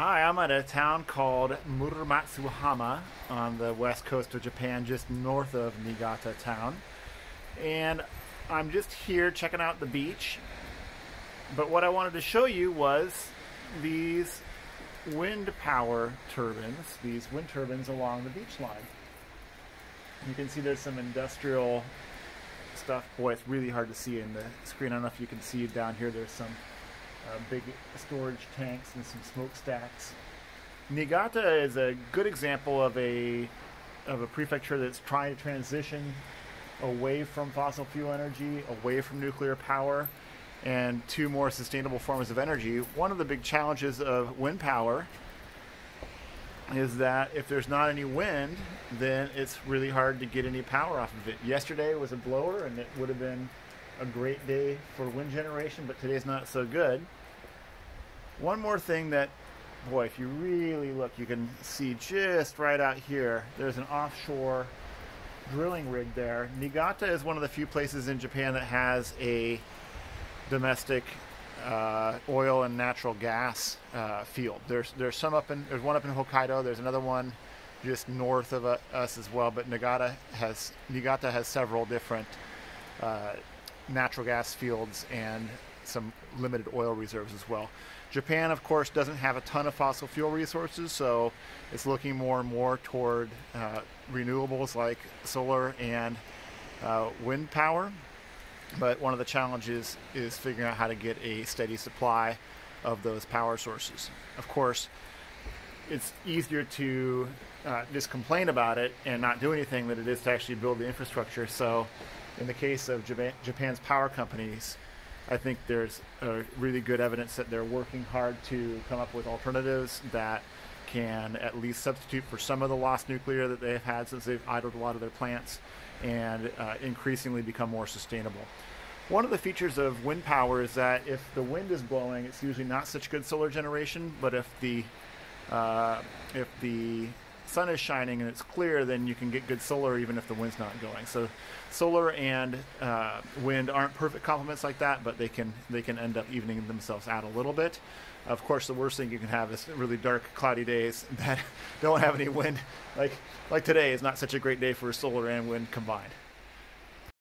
Hi, I'm at a town called Muramatsuhama on the west coast of Japan, just north of Niigata town. And I'm just here checking out the beach. But what I wanted to show you was these wind power turbines, these wind turbines along the beach line. You can see there's some industrial stuff. Boy, it's really hard to see in the screen. I don't know if you can see down here. There's some uh, big storage tanks and some smokestacks. Niigata is a good example of a of a prefecture that's trying to transition away from fossil fuel energy, away from nuclear power, and to more sustainable forms of energy. One of the big challenges of wind power is that if there's not any wind, then it's really hard to get any power off of it. Yesterday was a blower, and it would have been a great day for wind generation, but today's not so good. One more thing that, boy, if you really look, you can see just right out here, there's an offshore drilling rig there. Niigata is one of the few places in Japan that has a domestic uh, oil and natural gas uh, field. There's there's some up in there's one up in Hokkaido. There's another one just north of uh, us as well. But Niigata has Niigata has several different uh, natural gas fields and some limited oil reserves as well. Japan, of course, doesn't have a ton of fossil fuel resources, so it's looking more and more toward uh, renewables like solar and uh, wind power. But one of the challenges is figuring out how to get a steady supply of those power sources. Of course, it's easier to uh, just complain about it and not do anything than it is to actually build the infrastructure. So, in the case of Japan's power companies, I think there's really good evidence that they're working hard to come up with alternatives that can at least substitute for some of the lost nuclear that they've had since they've idled a lot of their plants and uh, increasingly become more sustainable. One of the features of wind power is that if the wind is blowing, it's usually not such good solar generation, but if the uh, if the sun is shining and it's clear, then you can get good solar even if the wind's not going. So solar and uh, wind aren't perfect complements like that, but they can they can end up evening themselves out a little bit. Of course, the worst thing you can have is really dark, cloudy days that don't have any wind. Like like today is not such a great day for solar and wind combined.